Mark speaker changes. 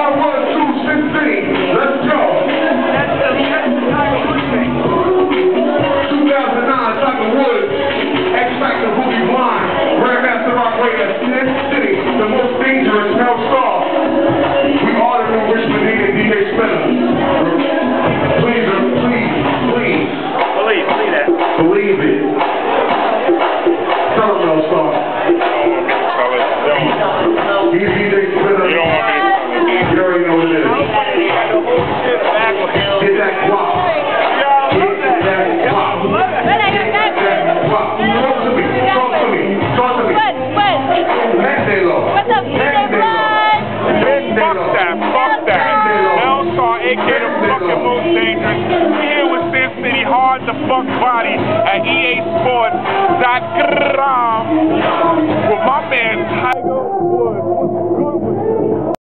Speaker 1: one, one. Aka the fucking most dangerous. Here with Sin City, hard the fuck body at EA Sports.